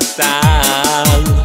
total.